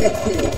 Let's do.